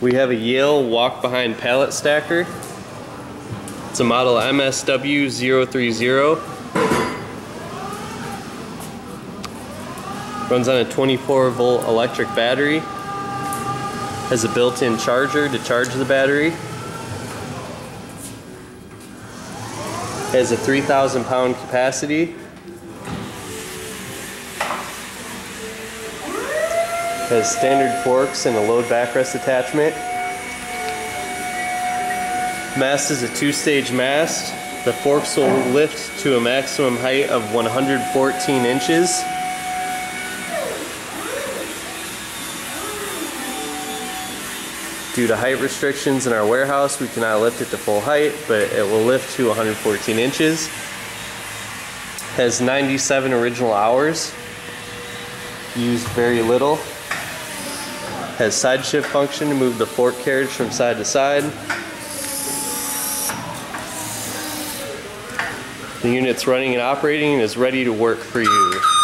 We have a Yale walk behind pallet stacker. It's a model MSW030. Runs on a 24 volt electric battery. Has a built-in charger to charge the battery. Has a 3,000 pound capacity. Has standard forks and a load backrest attachment. Mast is a two-stage mast. The forks will lift to a maximum height of 114 inches. Due to height restrictions in our warehouse, we cannot lift it to full height, but it will lift to 114 inches. Has 97 original hours. Used very little. Has side shift function to move the fork carriage from side to side. The unit's running and operating and is ready to work for you.